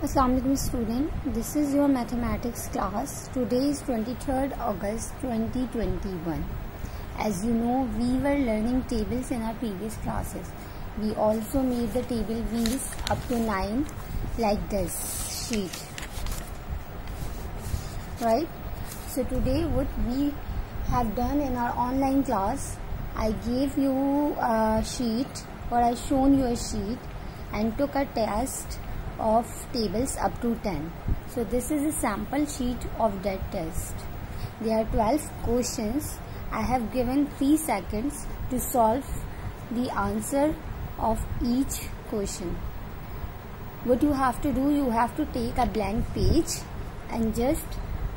Assalamualaikum student. This is your mathematics class. Today is 23rd August 2021 as you know we were learning tables in our previous classes. We also made the table wheels up to 9 like this sheet. Right? So today what we have done in our online class I gave you a sheet or I shown you a sheet and took a test of tables up to 10. So this is a sample sheet of that test. There are 12 questions. I have given 3 seconds to solve the answer of each question. What you have to do, you have to take a blank page and just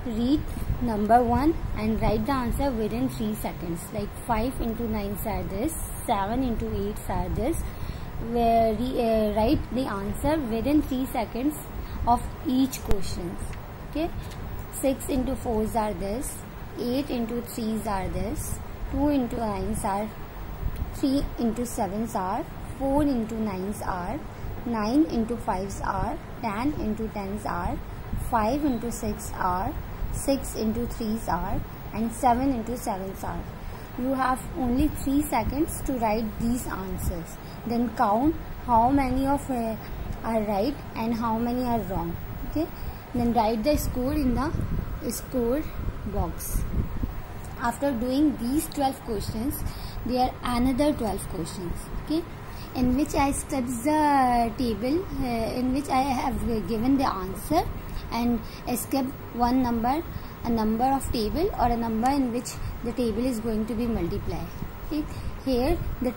read number 1 and write the answer within 3 seconds. Like 5 into 9 are this, 7 into 8 are this, Uh, write the answer within 3 seconds of each question. Okay? 6 into 4s are this 8 into 3s are this 2 into 9s are 3 into 7s are 4 into 9s are 9 into 5s are 10 into 10s are 5 into 6 are 6 into 3s are and 7 into 7s are you have only 3 seconds to write these answers. Then count how many of uh, are right and how many are wrong. Okay? Then write the score in the score box. After doing these 12 questions there are another 12 questions. Okay? In which I step the table uh, in which I have given the answer and skip one number a number of table or a number in which the table is going to be multiplied. Okay here the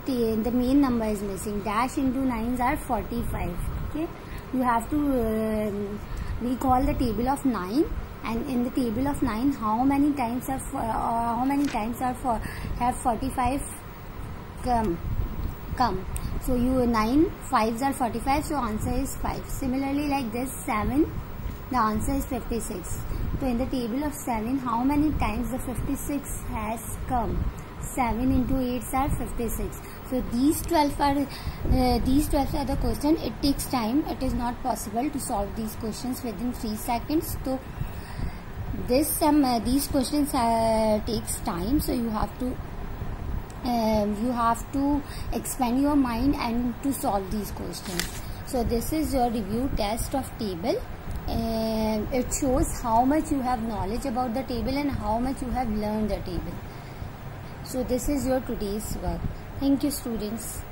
the main number is missing. Dash into 9s are 45 okay? You have to um, recall the table of 9 and in the table of 9 how many times are uh, how many times are for have 45 come come? So you 9 5s are 45 so answer is 5 similarly like this 7 the answer is 56 so in the table of 7, how many times the 56 has come? 7 into 8 are 56. So these 12 are uh, these 12 are the question. It takes time. It is not possible to solve these questions within 3 seconds. So this sum uh, these questions uh, takes time. So you have to um, you have to expand your mind and to solve these questions. So this is your review test of table and it shows how much you have knowledge about the table and how much you have learned the table. So this is your today's work. Thank you students